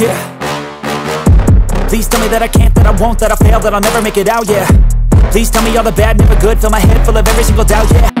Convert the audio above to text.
Yeah. Please tell me that I can't, that I won't, that I fail, that I'll never make it out, yeah. Please tell me all the bad, never good. Fill my head full of every single doubt, yeah